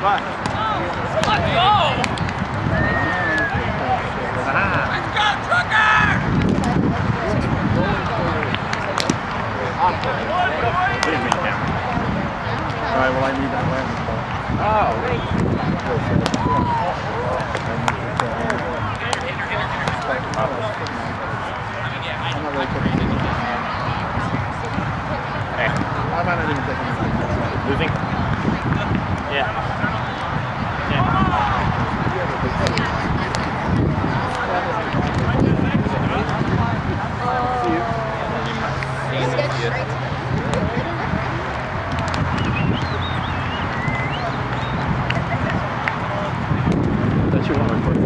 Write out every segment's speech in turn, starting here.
It. losing? Yeah. That you want to record.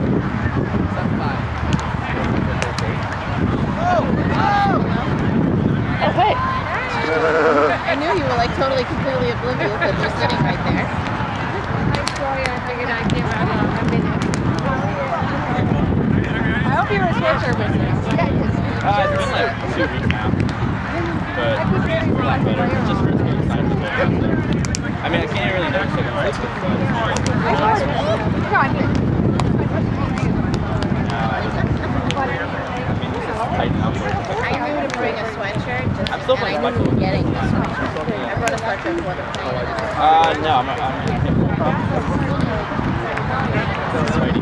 Oh, hey. I knew you were like totally, completely oblivious that you're sitting right there. I hope switcher. Uh, it's been like two weeks now. But a lot better. Just. I mean, I can't really notice it unless it's but uh, I mean, this is tight enough where it's like, I knew to bring a sweatshirt, I'm still and I were getting sweatshirt. I. Uh, no, I'm, I'm Sweaty.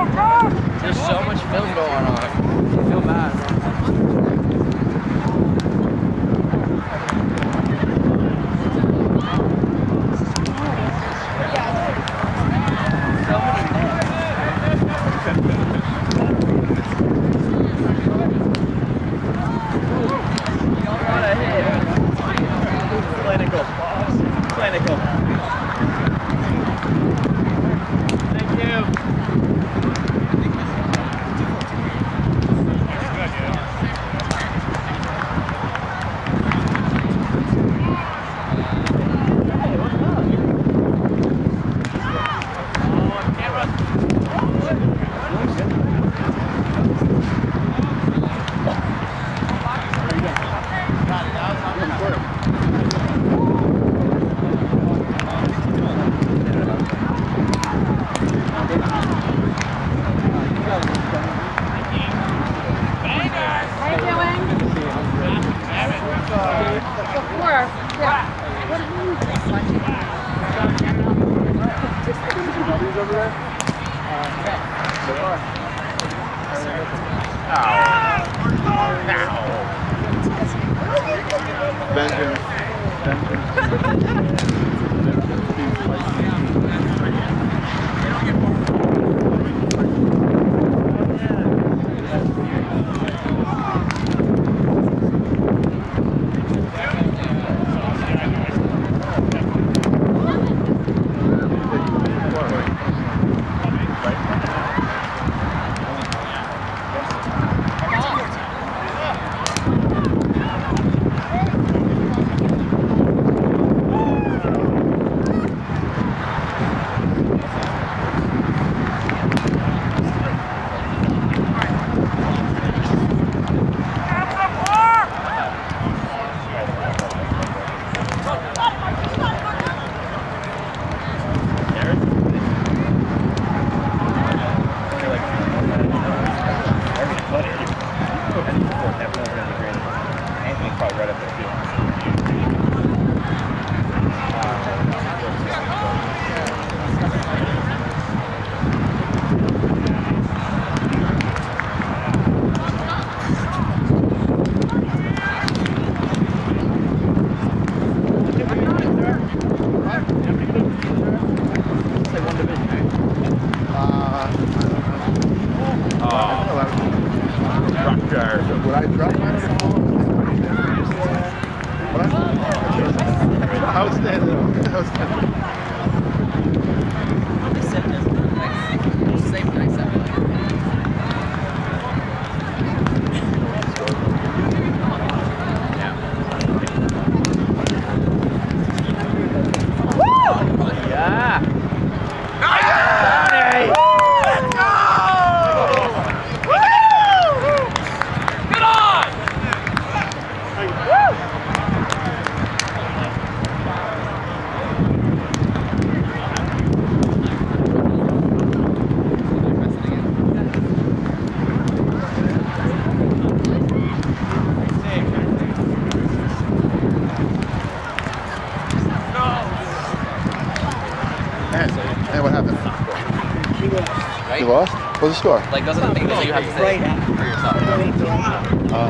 There's so much film going on. I feel bad. Vengeance. Vengeance. would I drop. mine on the floor? What? Outstanding. Outstanding. Yeah. And, and what happened? You lost? What's the score? Like those are the things that you have to say for yourself.